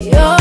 You.